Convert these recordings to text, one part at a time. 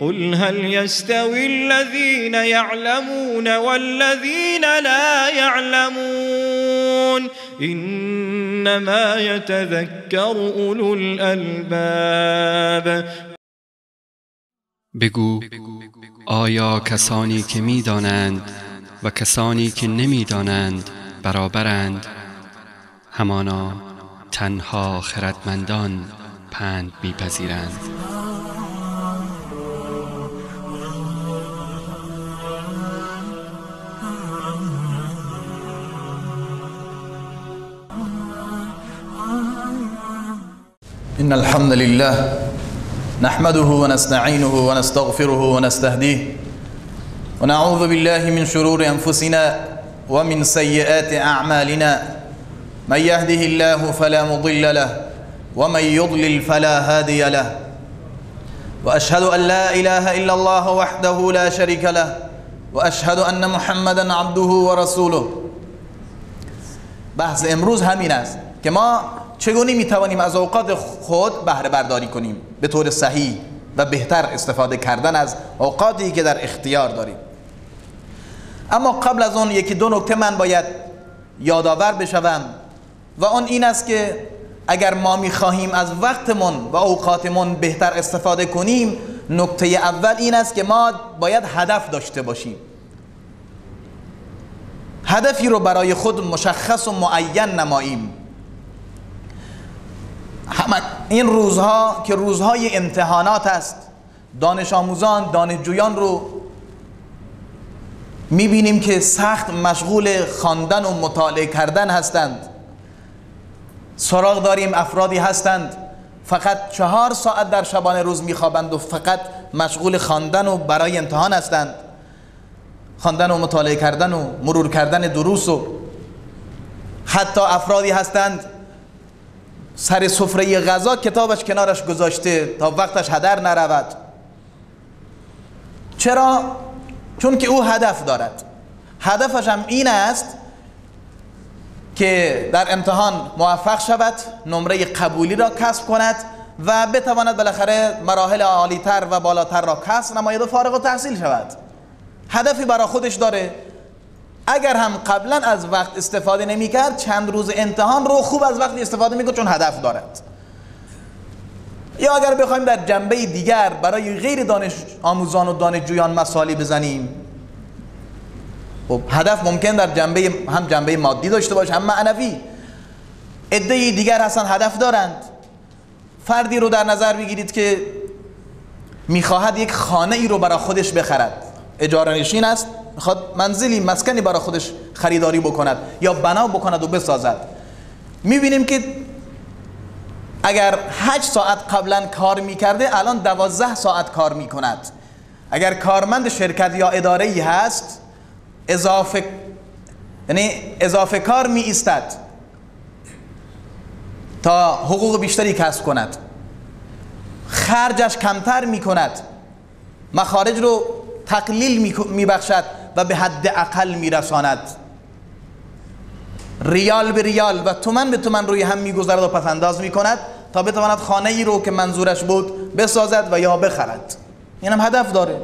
قل هل يستوي الذين يعلمون والذين لا يعلمون إنما يتذكر أولو الألباب. بگو آیا کسانی که می‌دانند و کسانی که نمی‌دانند برابرند؟ همانا تنها خردمندان پند میپذیرند. إن الحمد لله نحمده ونستعينه ونستغفره ونستهديه ونعوذ بالله من شرور أنفسنا ومن سيئات أعمالنا من يهده الله فلا مضل له ومن يضلل فلا هادي له وأشهد أن لا إله إلا الله وحده لا شريك له وأشهد أن محمدا عبده ورسوله. بحث إمروز همین است که ما چگونه می‌توانیم از اوقات خود بهره برداری کنیم؟ به طور صحیح و بهتر استفاده کردن از اوقاتی که در اختیار داریم. اما قبل از اون یکی دو نکته من باید یادآور بشوم و اون این است که اگر ما می‌خواهیم از وقتمون و اوقاتمون بهتر استفاده کنیم نکته اول این است که ما باید هدف داشته باشیم. هدفی رو برای خود مشخص و معین نماییم. این روزها که روزهای امتحانات است. دانش آموزان دانشجویان رو می‌بینیم که سخت مشغول خواندن و مطالعه کردن هستند. سراغ داریم افرادی هستند. فقط چهار ساعت در شبانه روز میخوابند و فقط مشغول خواندن و برای امتحان هستند. خواندن و مطالعه کردن و مرور کردن دروس و حتی افرادی هستند سر سفره غذا کتابش کنارش گذاشته تا وقتش هدر نرود. چرا؟ چون که او هدف دارد. هدفش هم این است که در امتحان موفق شود نمره قبولی را کسب کند و بتواند بالاخره مراحل عالیتر و بالاتر را کسب نماید و فارغ و تحصیل شود. هدفی برای خودش داره اگر هم قبلا از وقت استفاده نمی کرد چند روز امتحان رو خوب از وقت استفاده می‌کنه چون هدف دارد. یا اگر بخوایم در جنبه دیگر برای غیر دانش آموزان و دانشجویان مسائلی بزنیم. خب هدف ممکن در جنبه هم جنبه مادی داشته باشه هم معنوی. عده دیگر هستن هدف دارند. فردی رو در نظر بگیرید که می‌خواهد یک خانه ای رو برای خودش بخرد. اجاره نشین است. می‌خواد منزلی مسکنی برای خودش خریداری بکند یا بنا بکند و بسازد. می‌بینیم که اگر 8 ساعت قبلا کار می‌کرده الان 12 ساعت کار می‌کند. اگر کارمند شرکت یا اداره ای هست اضافه یعنی اضافه کار می ایستد تا حقوق بیشتری کسب کند. خرجش کمتر می کند مخارج رو تقلیل می بخشد و به حد اقل می رساند ریال به ریال و تومن به تومن روی هم میگذرد و پس انداز می کند تا بتواند خانه ای رو که منظورش بود بسازد و یا بخرد. این هم هدف داره.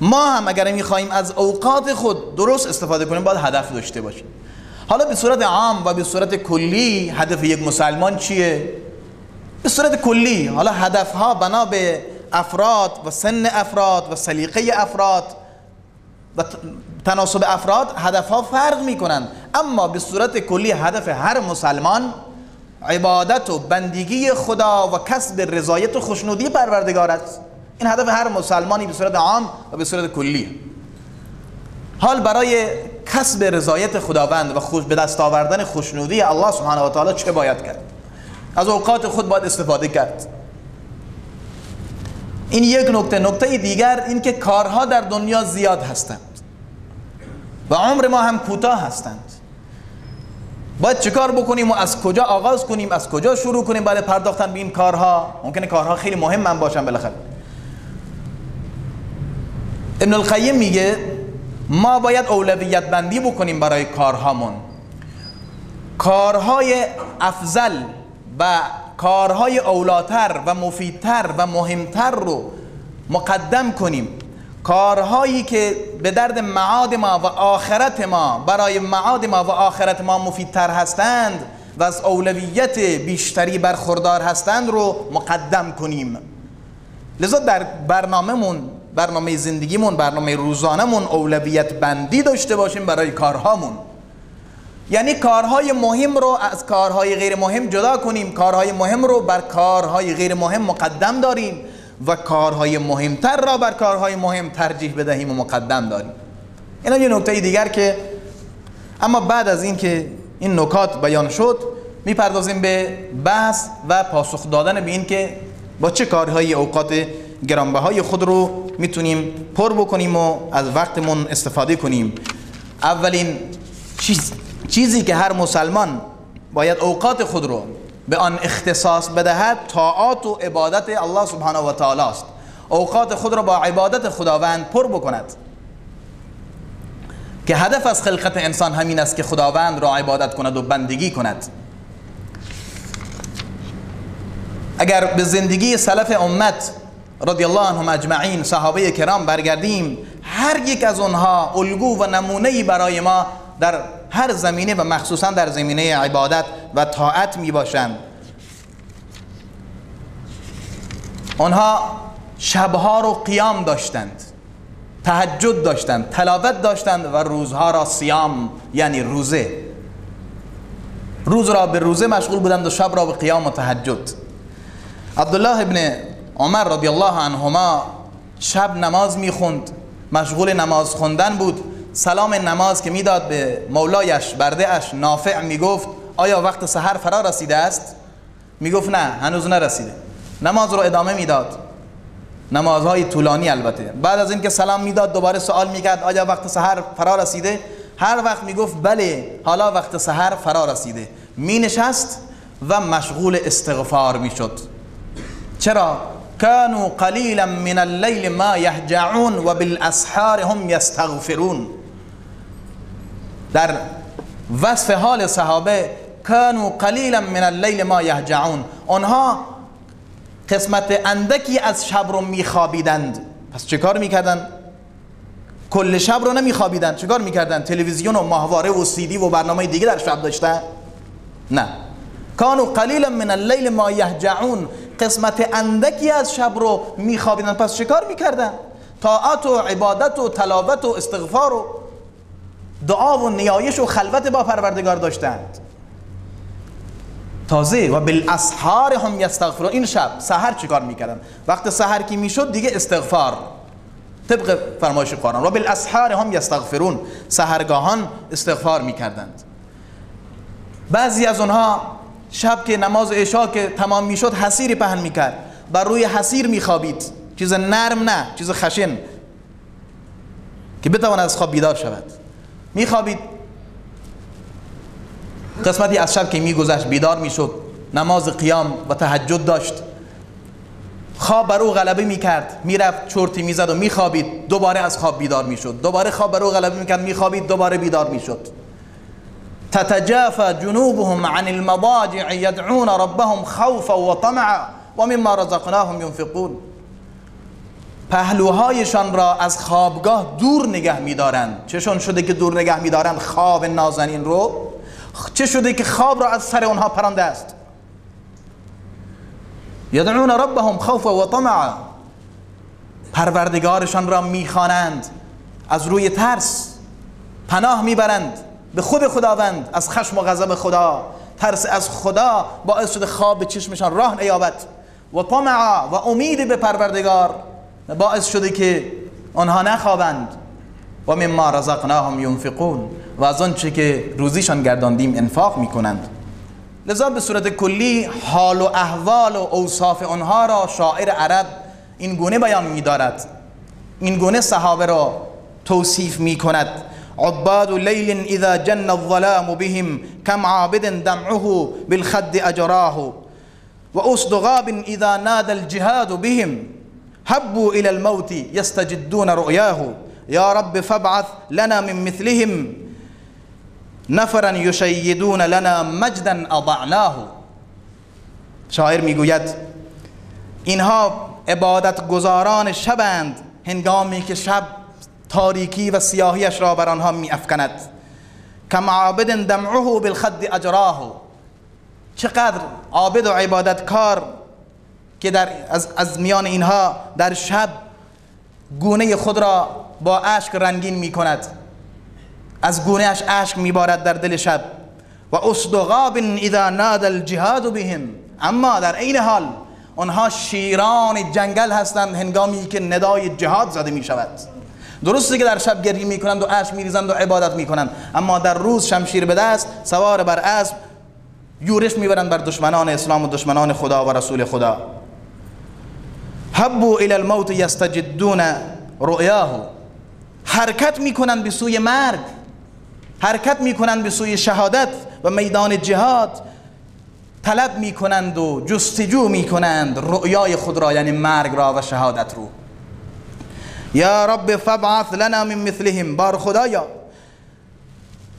ما هم اگر می‌خواهیم از اوقات خود درست استفاده کنیم باید هدف داشته باشیم. حالا به صورت عام و به صورت کلی هدف یک مسلمان چیه؟ به صورت کلی. حالا هدف ها بنا به افراد و سن افراد و سلیقه افراد و تناسب افراد هدف ها فرق می کنند اما به صورت کلی هدف هر مسلمان عبادت و بندگی خدا و کسب رضایت و خوشنودی پروردگار است. این هدف هر مسلمانی به صورت عام و به صورت کلی حال برای کسب رضایت خداوند و خوش به دست آوردن خوشنودی الله سبحانه و تعالی چه باید کرد؟ از اوقات خود باید استفاده کرد. این یک نکته نکته دیگر این که کارها در دنیا زیاد هستند و عمر ما هم کوتاه هستند. باید چیکار بکنیم و از کجا آغاز کنیم از کجا شروع کنیم؟ برای پرداختن به این کارها. ممکنه کارها خیلی مهم من باشن بالاخره. ابن القیم میگه ما باید اولویت بندی بکنیم برای کارهامون. کارهای افضل و کارهای اولاتر و مفیدتر و مهمتر رو مقدم کنیم. کارهایی که به درد معاد ما و آخرت ما برای معاد ما و آخرت ما مفیدتر هستند و از اولویت بیشتری برخوردار هستند رو مقدم کنیم. لذا در برنامهمون برنامه زندگیمون برنامه روزانمون اولویت بندی داشته باشیم برای کارهامون. یعنی کارهای مهم رو از کارهای غیر مهم جدا کنیم. کارهای مهم رو بر کارهای غیر مهم مقدم داریم و کارهای مهمتر را بر کارهای مهم ترجیح بدهیم و مقدم داریم. این یه نکته دیگر که اما بعد از این که این نکات بیان شد می‌پردازیم به بحث و پاسخ دادن به این که با چه کارهای اوقات گرانبهای خود رو می‌تونیم پر بکنیم و از وقتمون استفاده کنیم. اولین چیز چیزی که هر مسلمان باید اوقات خود رو به آن اختصاص بدهد طاعات و عبادت الله سبحانه و تعالی است. اوقات خود را با عبادت خداوند پر بکند. که هدف از خلقت انسان همین است که خداوند را عبادت کند و بندگی کند. اگر به زندگی سلف امت رضی الله عنهم اجمعین صحابه کرام برگردیم هر یک از اونها الگو و نمونه برای ما در هر زمینه و مخصوصا در زمینه عبادت و طاعت می باشند. آنها شبها رو قیام داشتند تهجد داشتند تلاوت داشتند و روزها را سیام یعنی روزه. روز را به روزه مشغول بودند و شب را به قیام و تهجد. عبدالله ابن عمر رضی الله عنهما شب نماز می‌خوند مشغول نماز خوندن بود. سلام نماز که می‌داد به مولایش برده اش نافع می‌گفت آیا وقت سحر فرا رسیده است؟ می‌گفت نه هنوز نرسیده. نماز رو ادامه می‌داد. نمازهای طولانی البته. بعد از اینکه سلام می‌داد دوباره سوال می‌کرد آیا وقت سحر فرا رسیده؟ هر وقت می‌گفت بله حالا وقت سحر فرا رسیده. می نشست و مشغول استغفار می‌شد. چرا؟ كانوا قلیلا من اللیل ما یهجعون و بالاسحار هم یستغفرون. در وصف حال صحابه كانوا قلیلا من اللیل ما یهجعون آنها قسمت اندکی از شب رو میخوابیدند پس چه کار می‌کردن؟ کل شب رو نمیخوابیدند چه کار می‌کردن؟ تلویزیون و ماهواره و سیدی و برنامه دیگه در شب داشتن؟ نه کانو قلیلا من اللیل ما یهجعون قسمت اندکی از شب رو میخوابیدن پس چه کار می‌کردن؟ طاعت و عبادت و تلاوت و استغفار و دعا و نیایش و خلوت با پروردگار داشتند. تازه و بالاسحار هم یستغفرون. این شب سحر چیکار می‌کردن؟ وقت سحر کی می‌شد دیگه استغفار. طبق فرمایش قرآن. و بالاسحار هم یستغفرون. سحرگاهان استغفار می‌کردند. بعضی از اونها شب که نماز عشا که تمام می‌شد حسیری پهن می‌کرد. بر روی حسیر میخوابید. چیز نرم نه چیز خشن. که بتواند از خواب بیدار شود. میخوابید. قسمتی از شب که میگذشت بیدار می‌شد. نماز قیام و تهجد داشت. خواب بر او غلبه می‌کرد. می‌رفت چرتی می‌زد و میخوابید. دوباره از خواب بیدار می‌شد. دوباره خواب بر او غلبه می‌کرد. میخوابید دوباره بیدار می‌شد. تتجافى جنوبهم عن المضاجع يدعون ربهم خوفا وطمعا ومما رزقناهم ينفقون. پهلوهایشان را از خوابگاه دور نگه میدارند. چشون شده که دور نگه میدارند خواب نازنین رو؟ چه شده که خواب را از سر اونها پرانده است؟ یدعون ربهم خوف و طمعا. پروردگارشان را می‌خوانند. از روی ترس پناه می‌برند. به خود خداوند از خشم و غضب خدا. ترس از خدا باعث شده خواب به چشمشان راه نیابد. و طمعا و امید به پروردگار. باعث شده که آنها نخوابند. و مما رزقناهم ينفقون. و از آنچه که روزیشان گرداندیم انفاق می‌کنند. لذا به صورت کلی حال و احوال و اوصاف آنها را شاعر عرب این گونه بیان میدارد. این گونه صحابه را توصیف می کند عباد لیل اذا جن الظلام بهم كم عابد دمعه بالخد اجراه. وأسد غاب اذا نادى الجهاد بهم. هبوا إلى الموت يستجدون رؤياه. يا رب فابعث لنا من مثلهم. نفرا یشیدون لنا مجدا أضعناه. شاعر میگوید اینها عبادت گزاران شبند هنگامی که شب تاریکی و سیاهیش را بر آنها می افکند کم عابد دمعه بالخد اجراه. چقدر عابد و عبادتکار که در از, از میان اینها در شب گونه خود را با اشک رنگین می کند از گونه اش اشک میبارد در دل شب. و اصدقاب اذا ناد الجهاد بهم. اما در این حال آنها شیران جنگل هستند هنگامی که ندای جهاد زده می شود درسته که در شب گریه می‌کنند و اشک میریزند و عبادت می‌کنند. اما در روز شمشیر به دست سوار بر اسب یورش می‌برند بر دشمنان اسلام و دشمنان خدا و رسول خدا. حبو الى الموت یستجدون رؤیاه حرکت می‌کنند به سوی مرگ. حرکت می‌کنند به سوی شهادت و میدان جهاد. طلب می‌کنند و جستجو می‌کنند رؤیای خود را یعنی مرگ را و شهادت رو. یا رب فبعث لنا من مثلهم. بار خدایا.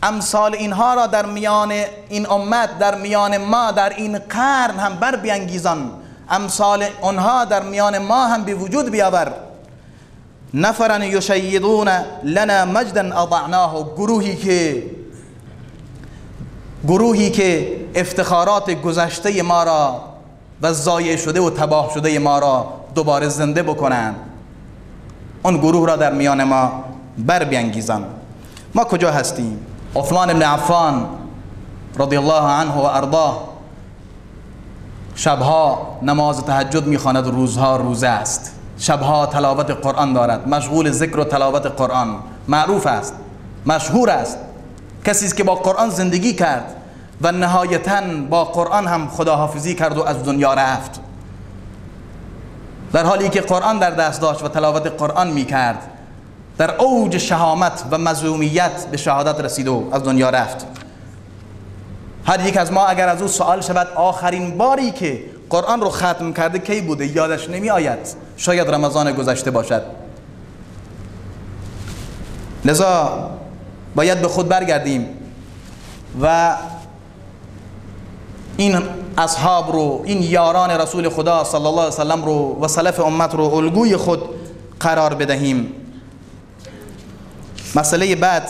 امثال اینها را در میان این امت در میان ما در این قرن هم بر بیانگیزان امثال آنها در میان ما هم به وجود بیاور. نفرا یشیدون لنا مجدا اضعناه. گروهی که گروهی که افتخارات گذشته ما را و ضایع شده و تباه شده ما را دوباره زنده بکنند اون گروه را در میان ما بر بیانگیزن. ما کجا هستیم؟ عثمان بن عفان رضی الله عنه و ارضاه. شبها نماز تهجد می‌خواند روزها روزه است. شبها تلاوت قرآن دارد. مشغول ذکر و تلاوت قرآن. معروف است. مشهور است. کسی که با قرآن زندگی کرد و نهایتا با قرآن هم خداحافظی کرد و از دنیا رفت. در حالی که قرآن در دست داشت و تلاوت قرآن می کرد در اوج شهامت و مظلومیت به شهادت رسید و از دنیا رفت. هر یک از ما اگر از او سوال شود آخرین باری که قرآن رو ختم کرده کی بوده؟ یادش نمی آید شاید رمضان گذشته باشد. لذا باید به خود برگردیم و این اصحاب رو این یاران رسول خدا صلی الله علیه وسلم رو و سلف امت رو الگوی خود قرار بدهیم. مسئله بعد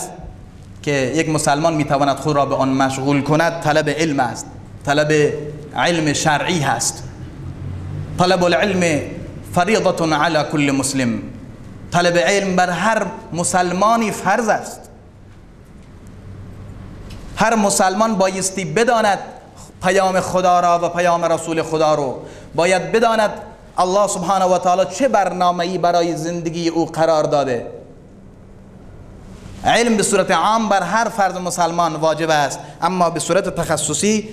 که یک مسلمان می‌تواند خود را به آن مشغول کند طلب علم است. طلب علم شرعی هست. طلب العلم فریضة على كل مسلم. طلب علم بر هر مسلمانی فرض است. هر مسلمان بایستی بداند پیام خدا را و پیام رسول خدا رو. باید بداند الله سبحانه و تعالی چه برنامه‌ای برای زندگی او قرار داده. علم به صورت عام بر هر فرد مسلمان واجب است. اما به صورت تخصصی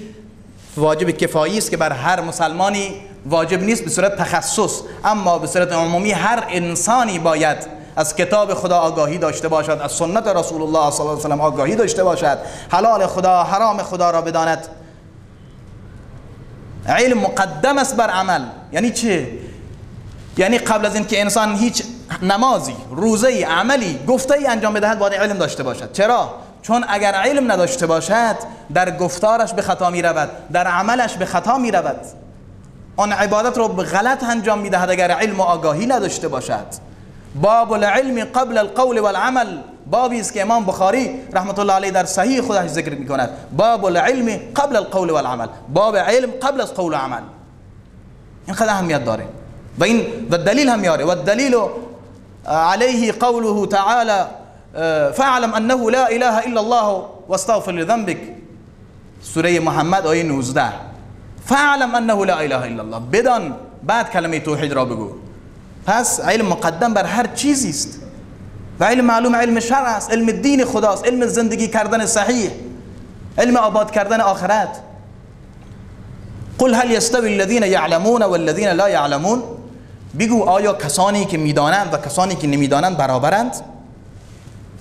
واجب کفایی است که بر هر مسلمانی واجب نیست به صورت تخصص. اما به صورت عمومی هر انسانی باید از کتاب خدا آگاهی داشته باشد از سنت رسول الله صلی الله علیه و سلم آگاهی داشته باشد. حلال خدا حرام خدا را بداند. علم مقدم است بر عمل. یعنی چه؟ یعنی قبل از اینکه انسان هیچ نمازی روزه عملی گفته ای انجام بدهد باید علم داشته باشد. چرا؟ چون اگر علم نداشته باشد در گفتارش به خطا می رود در عملش به خطا می رود آن عبادت رو غلط انجام می دهد اگر علم و آگاهی نداشته باشد. باب العلم قبل القول والعمل. بابی است که امام بخاری رحمت الله علیه در صحیح خودش ذکر می کند باب العلم قبل القول والعمل. باب علم قبل از قول و عمل. این خیلی اهمیت داره. و این و دلیل هم یاره. و دلیل علیه قوله تعالی فاعلم أنه لا إله إلا الله واستغفر لذنبك. سورة محمد آیه 19 فاعلم أنه لا إله إلا الله. بدان بعد کلمه توحید را بگو پس علم مقدم بر هر چیزی است. و علم معلوم علم شرع است علم دین خداست علم زندگی کردن صحیح علم آباد کردن آخرت. قل هل يستوي الذين يعلمون والذين لا يعلمون بگو آیا کسانی که می‌دانند و کسانی که نمی‌دانند برابرند؟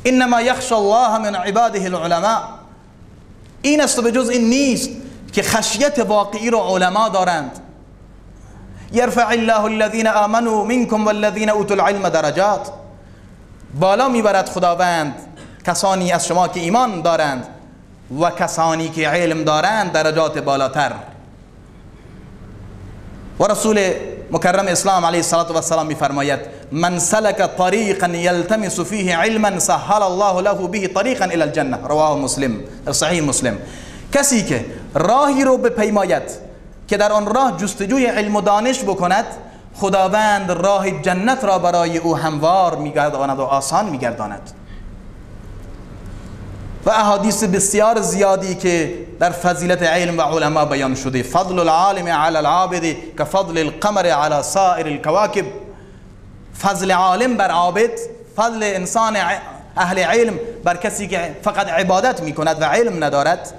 انما یخش الله من عباده العلماء. این است به جز این نیست که خشیت واقعی رو علما دارند. یرفع الله الذين آمنوا منكم والذين اوتوا العلم درجات. بالا می‌برد خداوند کسانی از شما که ایمان دارند و کسانی که علم دارند درجات بالاتر. و رسول مکرم إسلام علیه الصلاة والسلام میفرماید من سلك طریقا یلتمس فیه علما سهل الله له به طریقا إلى الجنة. رواه مسلم صحیح مسلم. کسی که راهی رو بپیماید که در آن راه جستجوی علم و دانش بکند خداوند راه جنت را برای أو هموار میگرداند و آسان میگرداند. و احادیث بسیار زیادی که در فضیلت علم و علما بیان شده. فضل العالم على العابد که فضل القمر على سائر الكواكب فضل عالم بر عابد فضل انسان اهل علم بر کسی که فقط عبادت می کند و علم ندارد.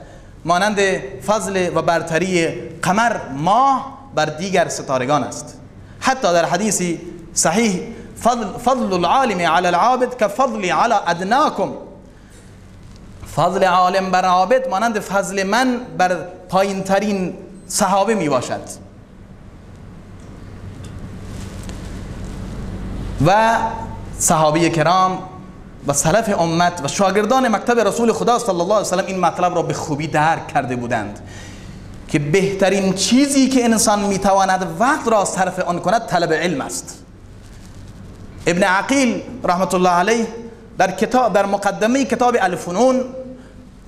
مانند فضل و برتری قمر ماه بر دیگر ستارگان است. حتی در حدیثی صحیح فضل, فضل العالم على العابد که فضل على ادناکم. فضل عالم بر عابد مانند فضل من بر پایین ترین صحابه می باشد و صحابه کرام و سلف امت و شاگردان مکتب رسول خدا صلی الله علیه وسلم این مطلب را به خوبی درک کرده بودند که بهترین چیزی که انسان می‌تواند وقت را صرف آن کند طلب علم است. ابن عقیل رحمت الله علیه در کتاب در مقدمه کتاب الفنون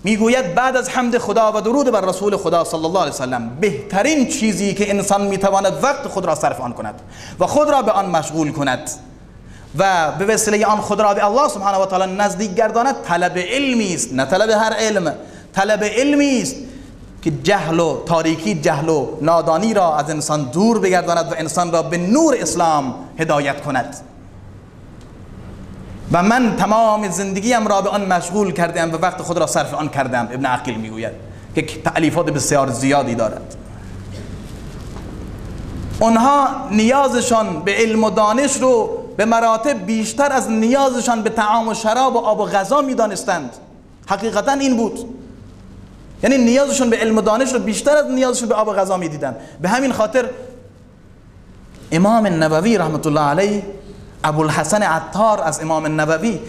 می‌گوید بعد از حمد خدا و درود بر رسول خدا صلی الله علیه وسلم بهترین چیزی که انسان می‌تواند وقت خود را صرف آن کند و خود را به آن مشغول کند و به وسیله آن خود را به الله سبحانه و تعالی نزدیک گرداند طلب علمی است نه طلب هر علم طلب علمی است که جهل و تاریکی جهل و نادانی را از انسان دور بگرداند و انسان را به نور اسلام هدایت کند. و من تمام زندگیم را به آن مشغول کردم و وقت خود را صرف آن کردم ابن عقیل می‌گوید که تعلیفات بسیار زیادی دارد. اونها نیازشان به علم و دانش رو به مراتب بیشتر از نیازشان به طعام و شراب و آب و غذا می‌دانستند. حقیقتا این بود. یعنی نیازشون به علم و دانش رو بیشتر از نیازشون به آب و غذا می‌دیدن به همین خاطر امام نبوی رحمت الله علیه ابوالحسن عطار از امام نبوی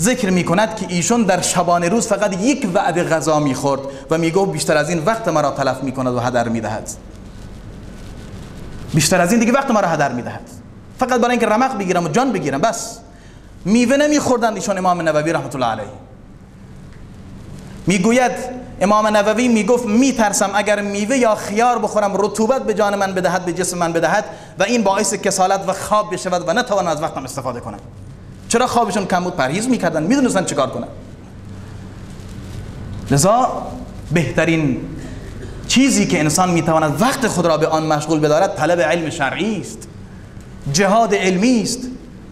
ذکر می کند که ایشون در شبانه روز فقط یک وعده غذا می‌خورد و میگو بیشتر از این وقت مرا تلف می کند و هدر می‌دهد. بیشتر از این دیگه وقت مرا هدر می‌دهد. فقط برای اینکه رمق بگیرم و جان بگیرم بس. میوه نمیخوردند ایشون امام نبوی رحمت الله علیه. می‌گوید امام نووی می‌گفت میترسم اگر میوه یا خیار بخورم رطوبت به جان من بدهد به جسم من بدهد و این باعث کسالت و خواب بشود و نتوانم از وقتم استفاده کنم چرا خوابشون کم بود؟ پرهیز می‌کردن. می‌دونستن چیکار کنن. لذا بهترین چیزی که انسان می‌تواند وقت خود را به آن مشغول بدارد طلب علم شرعی است. جهاد علمی است.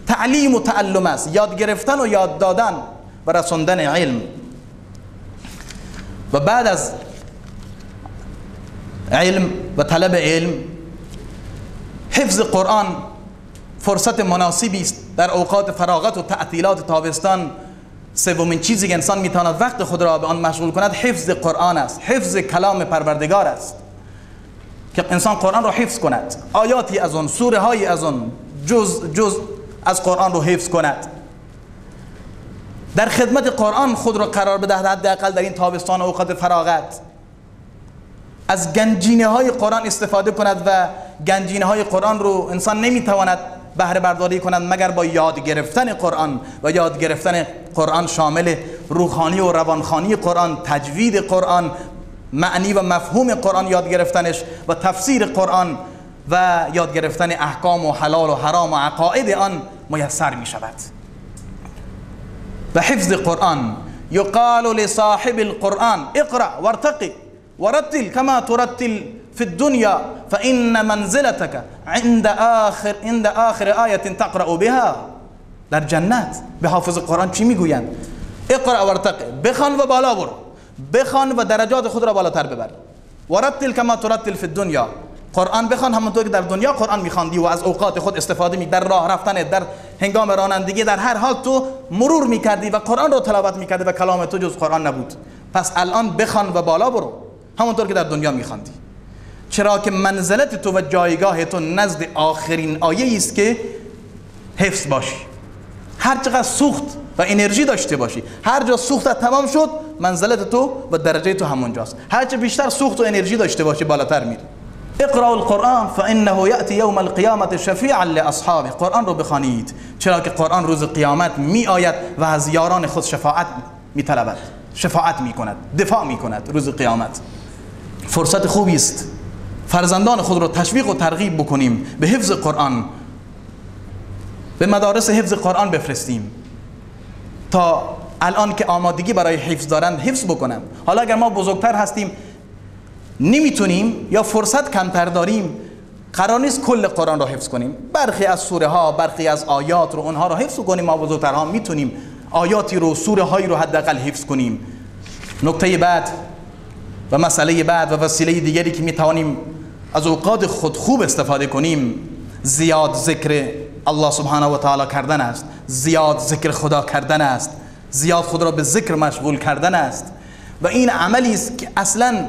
تعلیم و تعلم است. یاد گرفتن و یاد دادن و رساندن علم. و بعد از علم و طلب علم حفظ قرآن فرصت مناسبی است. در اوقات فراغت و تعطیلات تابستان سومین چیزی که انسان می‌تواند وقت خود را به آن مشغول کند حفظ قرآن است حفظ کلام پروردگار است که انسان قرآن را حفظ کند. آیاتی از آن سوره های از آن جز جز از قرآن رو حفظ کند. در خدمت قرآن خود را قرار بدهد حداقل در این تابستان اوقات فراغت. از گنجینه های قرآن استفاده کند و گنجینه های قرآن رو انسان نمی‌تواند بهره برداری کند مگر با یاد گرفتن قرآن و یاد گرفتن قرآن شامل روحانی و روانخانی قرآن تجوید قرآن معنی و مفهوم قرآن یاد گرفتنش و تفسیر قرآن و یاد گرفتن احکام و حلال و حرام و عقاید آن میسر می شود و حفظ قرآن يقال لصاحب القرآن اقرأ وارتقي ورتل كما ترتل في الدنيا. فإن منزلتك عند آخر عند آخر آية تقرأ بها. در جنت به حافظ قرآن چی میگویند؟ اقرأ وارتقي بخوان و بالا برو. بخوان و درجات خود را بالاتر ببر. ورتل كما ترتل في الدنيا. قرآن بخوان همونطور که در دنیا قرآن میخواندی و از اوقات خود استفاده می در راه رفتن در هنگام رانندگی در هر حال تو مرور می‌کردی و قرآن رو تلاوت می‌کردی و کلام تو جز قرآن نبود. پس الان بخوان و بالا برو. همونطور که در دنیا میخواندی. چرا که منزلت تو و جایگاه تو نزد آخرین آیه است که حفظ باشی. هر چقدر سوخت و انرژی داشته باشی هر جا سوختت تمام شد منزلت تو و درجه تو همونجاست. هر چه بیشتر سوخت و انرژی داشته باشی بالاتر میری. اقرا القرآن فانه یأتی یوم القیامت شفیعا لاصحابه قرآن رو بخوانید. چرا که قرآن روز قیامت می آید و از یاران خود شفاعت می طلبد. شفاعت می کند. دفاع می کند روز قیامت. فرصت خوبی است. فرزندان خود رو تشویق و ترغیب بکنیم به حفظ قرآن. به مدارس حفظ قرآن بفرستیم. تا الان که آمادگی برای حفظ دارند حفظ بکنن حالا اگر ما بزرگتر هستیم نمی‌تونیم یا فرصت کمتر داریم. قرار نیست کل قرآن رو حفظ کنیم. برخی از سوره ها برخی از آیات رو اونها رو حفظ کنیم ما بزرگترها می‌تونیم آیاتی رو سوره هایی رو حداقل حفظ کنیم. نکته بعد و مسئله بعد و وسیله دیگری که می‌توانیم از اوقات خود خوب استفاده کنیم زیاد ذکر الله سبحانه و تعالی کردن است. زیاد ذکر خدا کردن است. زیاد خود را به ذکر مشغول کردن است. و این عملی است که اصلا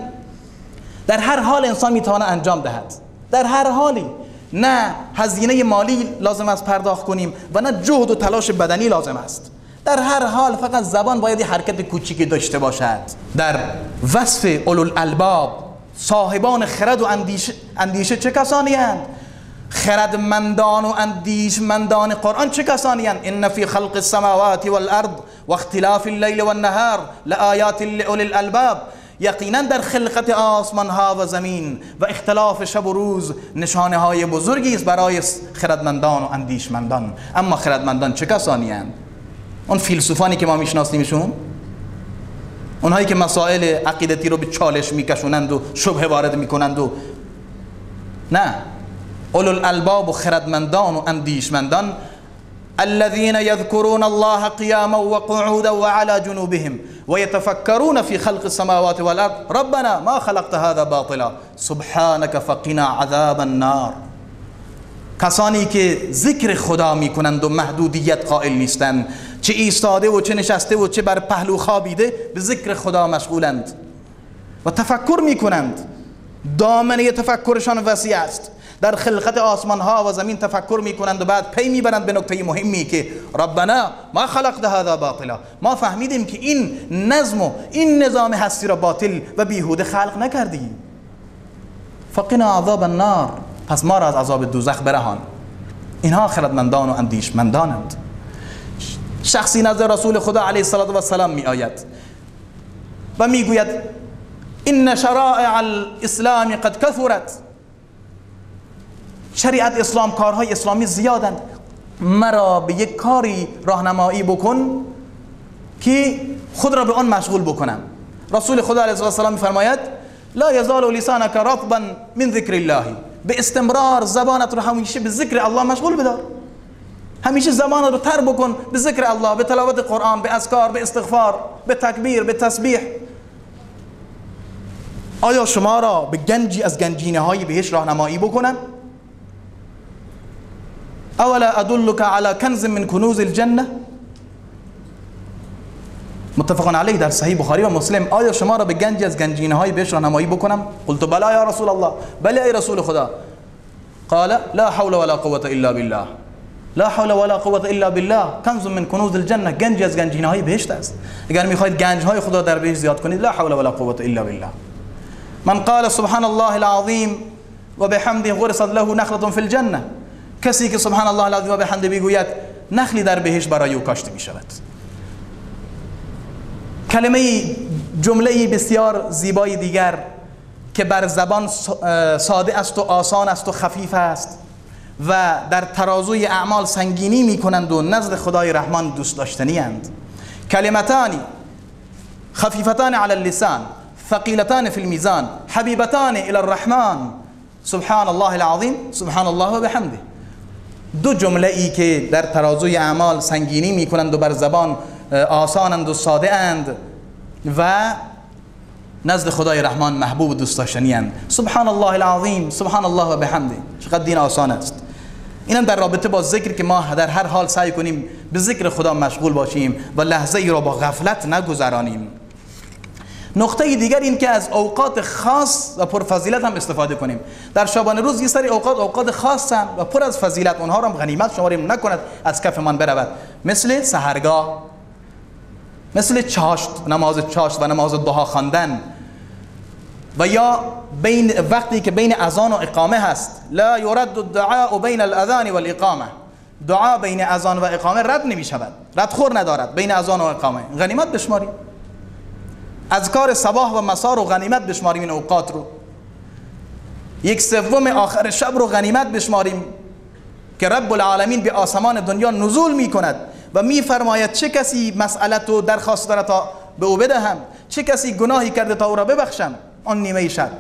در هر حال انسان می‌تواند انجام دهد. در هر حالی نه هزینه مالی لازم است پرداخت کنیم و نه جهد و تلاش بدنی لازم است. در هر حال فقط زبان باید حرکت کوچیکی داشته باشد. در وصف اولو الالباب صاحبان خرد و اندیشه, اندیشه چه کسانی هستند خردمندان و اندیشمندان قرآن چه کسانی هستند ان فی خلق السماوات والارض و اختلاف اللیل والنهار لآیات لاولی الالباب یقینا در خلقت آسمان ها و زمین و اختلاف شب و روز نشانه های بزرگی است برای خردمندان و اندیشمندان. اما خردمندان چه کسانی هستند اون فیلسوفانی که ما میشناسیمشون؟ اونهایی که مسائل عقیدتی رو به چالش میکشونند و شبه وارد می‌کنند و نه. اولو الالباب و خردمندان و اندیشمندان الذين يذكرون الله قياما وقعودا وعلى جنوبهم ويتفكرون في خلق السماوات والأرض. ربنا ما خلقت هذا باطلا. سبحانك فقنا عذاب النار. کسانی که ذکر خدا میکنند و محدودیت قائل نیستند چه ایستاده و چه نشسته و چه بر پهلو خوابیده به ذکر خدا مشغولند و تفکر میکنند. دامنه تفکرشان وسیع است. در خلقت آسمان ها و زمین تفکر می‌کنند و بعد پی می‌برند به نکته مهمی که ربنا ما خلقت هذا باطلا. ما فهمیدیم که این نظم و این نظام هستی را باطل و بیهوده خلق نکردیم فقنا عذاب النار. پس ما را از عذاب دوزخ برهان. اینها خردمندان و اندیشمندانند. شخصی نزد رسول خدا علیه السلام می آید و می‌گوید این شرائع الاسلام قد کثرت. شریعت اسلام کارهای اسلامی زیادند مرا به یک کاری راهنمایی بکن که خود را به آن مشغول بکنم. رسول خدا علیه السلام میفرماید لا یزال لسانک رطبا من ذکر الله. به استمرار زبانت رو همیشه به ذکر الله مشغول بدار. همیشه زبان رو تر بکن به ذکر الله به تلاوت قرآن به اذکار به استغفار به تکبیر به تسبیح. آیا شما را به گنجی از گنجینه های بهش راهنمایی بکنم أولا أدلك على کنز من کنوز الجنة؟ متفق علیه در صحیح بخاری و مسلم. آیا شما را به گنجی از گنجینه های بهش قلت بلا یا رسول الله. بله ای رسول خدا. قال لا حول ولا قوة إلا بالله. لا حول ولا قوة إلا بالله. کنز من کنوز الجنة. گنج از گنجینه های بهشت است. اگر میخواهید گنج خدا در بهشت زیاد کنید لا حول ولا قوة إلا بالله. من قال سبحان الله العظیم و بحمده غرست له نخلة في الجنة. کسی که سبحان الله العظیم و بحمده می‌گوید نخلی در بهشت برای او کاشته می شود کلمه جمله بسیار زیبای دیگر که بر زبان ساده است و آسان است و خفیف است و در ترازوی اعمال سنگینی می کنند و نزد خدای رحمان دوست داشتنی اند کلمتانی خفیفتان علی اللسان ثقیلتان فی المیزان حبیبتان الى الرحمن. سبحان الله العظیم سبحان الله و بحمده. دو جمله ای که در ترازوی اعمال سنگینی می کنند و بر زبان آسانند و ساده اند و نزد خدای رحمان محبوب دوست داشتنی اند. سبحان الله العظیم سبحان الله و بحمده. چقدر دین آسان است. اینم در رابطه با ذکر که ما در هر حال سعی کنیم به ذکر خدا مشغول باشیم و لحظه ای را با غفلت نگذرانیم. نقطه دیگر این که از اوقات خاص و پر فضیلت هم استفاده کنیم. در شبانه روز یه سری اوقات اوقات خاصن و پر از فضیلت اونها رو هم غنیمت شماریم نکند از کفمان برود. مثل سحرگاه مثل چاشت نماز چاشت و نماز دوها خواندن. و یا بین وقتی که بین اذان و اقامه هست. لا يرد الدعاء بین الاذان والاقامه دعا بین اذان و اقامه رد نمی شود خور ندارد بین اذان و اقامه. غنیمت بشماریم. کار صباح و مسا رو غنیمت بشماریم این اوقات رو. یک سوم آخر شب رو غنیمت بشماریم که رب العالمین به آسمان دنیا نزول می کند و میفرماید چه کسی مسئلت و درخواست داره تا به او بدهم؟ چه کسی گناهی کرده تا او را ببخشم؟ آن نیمه شب.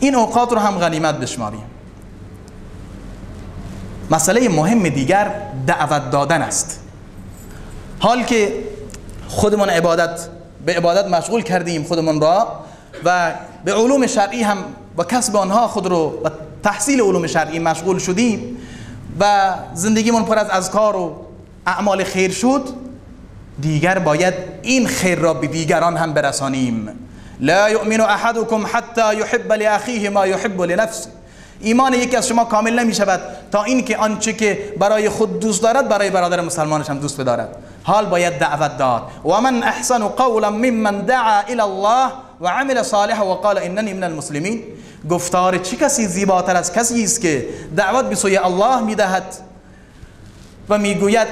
این اوقات رو هم غنیمت بشماریم. مسئله مهم دیگر دعوت دادن است. حال که خودمون عبادت به عبادت مشغول کردیم خودمون را و به علوم شرعی هم و کسب آنها خود رو و تحصیل علوم شرعی مشغول شدیم و زندگیمون پر از اذکار و اعمال خیر شد. دیگر باید این خیر را به دیگران هم برسانیم. لا یؤمن احدکم حتی یحب لاخیه ما یحب لنفسه. ایمان یکی از شما کامل نمی شود تا اینکه آنچه که برای خود دوست دارد برای برادر مسلمانش هم دوست بدارد. حال باید دعوت داد. و من احسن قولا ممن دعا الى الله و عمل صالحا و قال اننی من المسلمین. گفتار چه کسی زیباتر از کسی است که دعوت به سوی الله می‌دهد و می‌گوید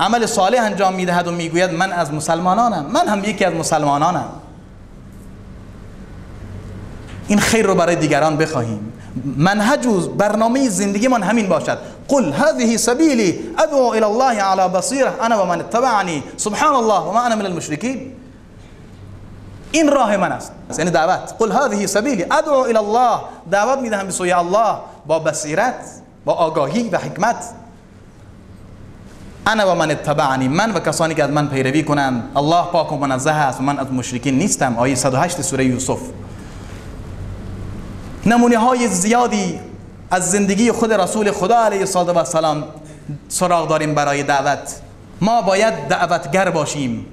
عمل صالح انجام می‌دهد و می‌گوید من از مسلمانانم. من هم یکی از مسلمانانم. این خیر رو برای دیگران بخواهیم. منهج و برنامه زندگی من همین باشد. قل هذه سبیلی أدعو إلى الله على بصیره أنا و من اتبعنی سبحان الله و ما أنا من المشرکین این راه من است. یعنی دعوت قل هذه سبیلی أدعو إلى الله. دعوت میدهم به سوی الله. با بصیرت با آگاهی و حکمت. أنا و من اتبعنی من و کسانی که از من پیروی کنند. الله پاک و منزه است و من از مشرکین نیستم. آیه 108 سوره یوسف. نمونه های زیادی از زندگی خود رسول خدا علیه السلام سراغ داریم برای دعوت. ما باید دعوتگر باشیم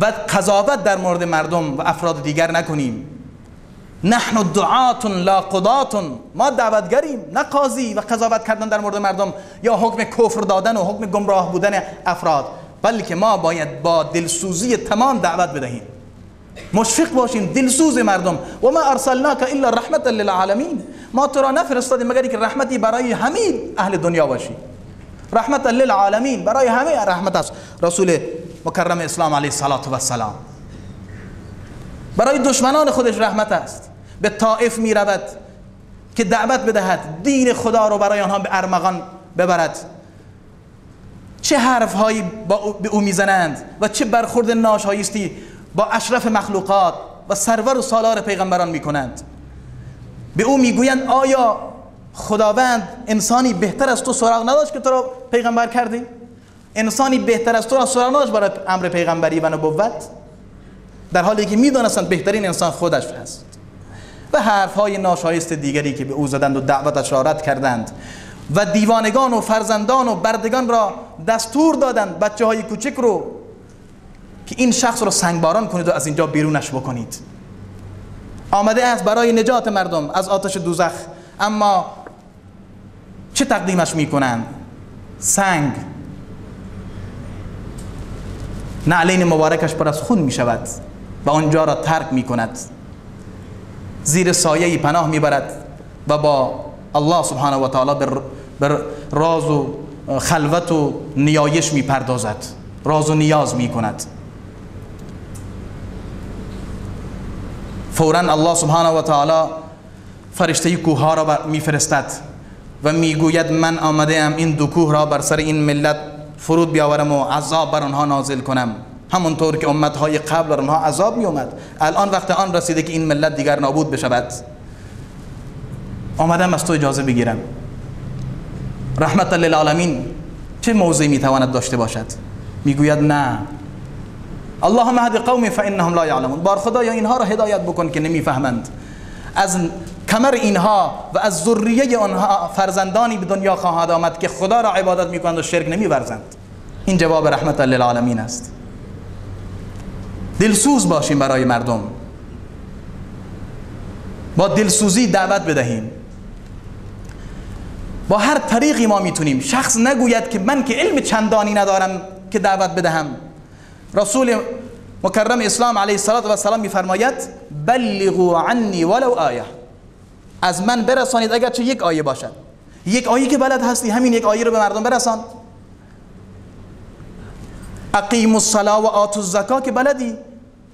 و قضاوت در مورد مردم و افراد دیگر نکنیم. نحن دعات لا قضات ما دعوتگریم نه قاضی و قضاوت کردن در مورد مردم یا حکم کفر دادن و حکم گمراه بودن افراد. بلکه ما باید با دلسوزی تمام دعوت بدهیم. مشفق باشیم دلسوز مردم. و ما ارسلناک الا رحمت للعالمین. ما تو را نفرستادیم مگر که رحمتی برای همه اهل دنیا باشی. رحمت للعالمین برای همه رحمت است. رسول مکرم اسلام علیه الصلاة و السلام برای دشمنان خودش رحمت است. به طائف می رود که دعوت بدهد. دین خدا رو برای آنها به ارمغان ببرد. چه حرف هایی به او می‌زنند و چه برخورد ناشایستی با اشرف مخلوقات و سرور و سالار پیغمبران می‌کنند. به او می‌گویند آیا خداوند انسانی بهتر از تو سراغ نداشت که تو را پیغمبر کردی؟ انسانی بهتر از تو را سراغ نداشت برای امر پیغمبری و نبوت؟ در حالی که می‌دانستند بهترین انسان خودش هست. و حرف های ناشایست دیگری که به او زدند و دعوتش را رد کردند و دیوانگان و فرزندان و بردگان را دستور دادند بچه های کوچک رو که این شخص رو سنگباران کنید و از اینجا بیرونش بکنید. آمده است برای نجات مردم از آتش دوزخ اما چه تقدیمش می‌کنند؟ سنگ. نعلین مبارکش پر از خون می شود و آنجا را ترک می کند زیر سایه پناه می برد و با الله سبحانه و تعالی بر راز و خلوت و نیایش می پردازد راز و نیاز می کند فورا الله سبحانه و تعالی فرشته کوه ها را میفرستد و می‌گوید من آمده ام این دو کوه را بر سر این ملت فرود بیاورم و عذاب بر آنها نازل کنم. همونطور که امت های قبل بر عذاب می اومد الان وقت آن رسیده که این ملت دیگر نابود بشود. آمدم از تو اجازه بگیرم. رحمت للعالمین چه موضعی می‌تواند داشته باشد؟ می‌گوید نه. اللهم هد قوم فانهم لا يعلمون بار خدایا اینها را هدایت بکن که نمی‌فهمند از کمر اینها و از ذریه آنها فرزندانی به دنیا خواهد آمد که خدا را عبادت می‌کنند و شرک نمیورزند این جواب رحمت للعالمین است دلسوز باشیم برای مردم با دلسوزی دعوت بدهیم با هر طریقی ما می‌تونیم شخص نگوید که من که علم چندانی ندارم که دعوت بدهم رسول مکرم اسلام علیه الصلاه و السلام میفرماید بلغوا عنی ولو آیه. از من برسانید اگر چه یک آیه باشد. یک آیه که بلد هستی همین یک آیه رو به مردم برسان. اقیم الصلاه و آتو الزکا که بلدی.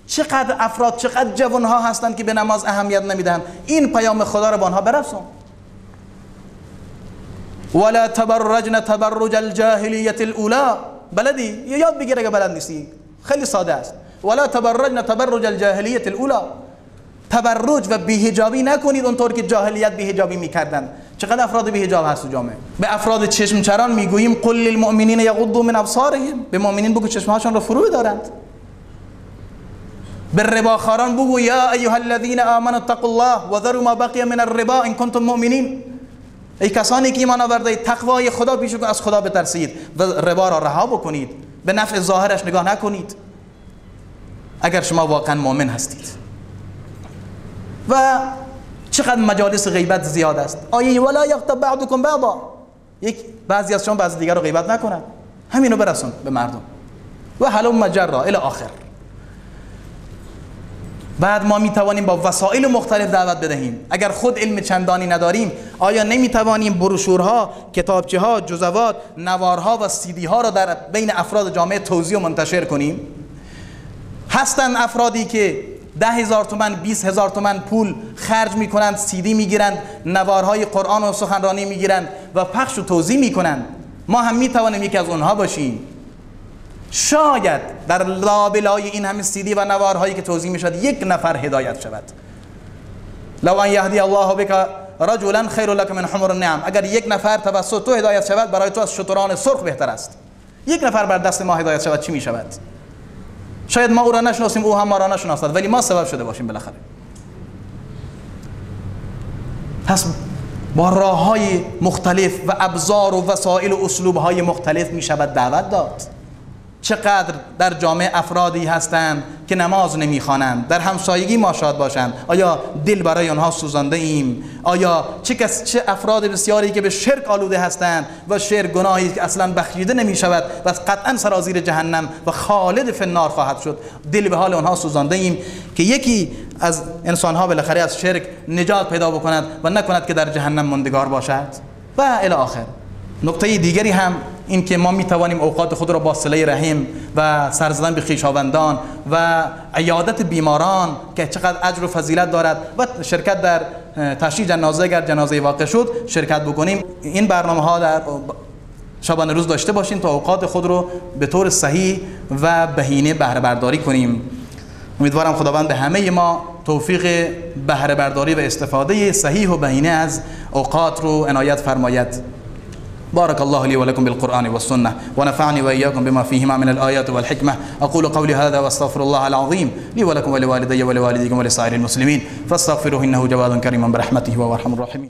چقدر افراد چقدر جوان ها هستند که به نماز اهمیت نمیدن این پیام خدا رو به آنها برسون ولا تبرجن تبرج الجاهلیت الاولى بلدی؟ یاد بگیر اگه بلد نیستی. خیلی ساده است. ولا تبرجن تبرج الجاهلیت الاولى تبرج و بیهجابی نکنید اونطور که جاهلیت بیهجابی می‌کردن. چقدر افراد بیهجاب هست جامعه؟ به افراد چشم چران می‌گوییم قل للمؤمنین یغضوا من ابصارهم. به مؤمنین بگو چشمهاشون رو فرو دارند به رباخاران بگو یا ایها الذين آمنوا اتقوا الله و ذروا ما بقي من الربا ان کنتم مؤمنین. ای کسانی که ایمان آورده تقوای خدا پیش از خدا بترسید و ربا را رها بکنید. به نفع ظاهرش نگاه نکنید. اگر شما واقعا مؤمن هستید. و چقدر مجالس غیبت زیاد است. آیه ولا یغتب بعضکم بعضا. یک بعضی از شما بعضی دیگر رو غیبت نکنن. همینو برسون به مردم. و حلم مجرا الی آخر. بعد ما می توانیم با وسایل مختلف دعوت بدهیم. اگر خود علم چندانی نداریم آیا نمی توانیم بروشورها کتابچه ها جزوات نوارها و سیدی ها را در بین افراد جامعه توضیح و منتشر کنیم؟ هستند افرادی که ده هزار تومن 20 هزار تومن پول خرج می‌کنند سیدی می‌گیرند نوارهای قرآن و سخنرانی می‌گیرند و پخش و توضیح می‌کنند. ما هم می‌توانیم یکی از اونها باشیم. شاید در لابلای این همه سیدی و نوارهایی که توضیح می‌شد یک نفر هدایت شود. لو ان یهدی الله بک رجلا خیر لك من حمر النعم. اگر یک نفر توسط تو هدایت شود برای تو از شتران سرخ بهتر است. یک نفر بر دست ما هدایت شود چی می شود شاید ما او را نشناسیم او هم ما را نشناسد ولی ما سبب شده باشیم بالاخره. پس با راه های مختلف و ابزار و وسایل و اسلوب های مختلف می شود دعوت داد. چقدر در جامعه افرادی هستند که نماز نمی‌خوانند در همسایگی ما شاد باشند. آیا دل برای آنها سوزانده ایم آیا چه کس چه افراد بسیاری که به شرک آلوده هستند و شرک گناهی که اصلا بخشیده نمی شود و قطعا سرازیر جهنم و خالد فی النار خواهد شد. دل به حال آنها سوزانده ایم که یکی از انسان ها بالاخره از شرک نجات پیدا بکند و نکند که در جهنم مندگار باشد. و الی آخر. نقطه دیگری هم این که ما می توانیم اوقات خود را با صله رحم و سرزدن به خویشاوندان و عیادت بیماران که چقدر اجر و فضیلت دارد و شرکت در تشییع جنازه اگر جنازه واقع شد شرکت بکنیم. این برنامه ها در شبانه روز داشته باشیم تا اوقات خود رو به طور صحیح و بهینه بهره برداری کنیم. امیدوارم خداوند به همه ما توفیق بهره برداری و استفاده صحیح و بهینه از اوقات رو عنایت فرماید. بارك الله لي ولكم بالقرآن والسنة ونفعني وإياكم بما فيهما من الآيات والحكمة. أقول قولي هذا وأستغفر الله العظيم لي ولكم ولوالدي ولوالديكم ولسائر المسلمين. فاستغفروه إنه جواد كريم برحمته وهو أرحم الراحمين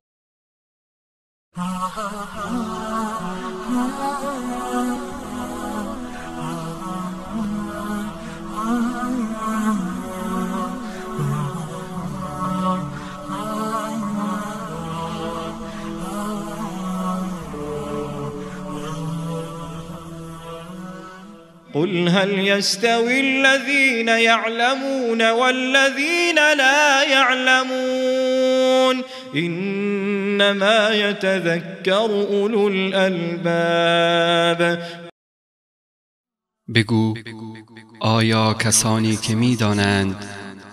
قل هل يستوي الذين يعلمون والذين لا يعلمون إنما يتذكر أولو الألباب. بگو آیا کسانی که می‌دانند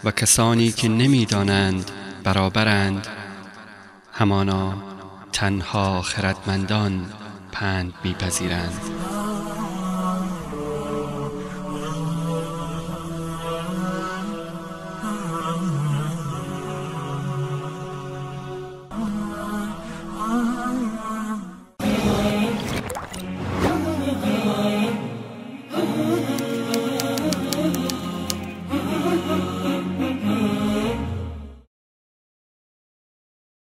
و کسانی که نمی‌دانند برابرند؟ همانا تنها خردمندان پند میپذیرند.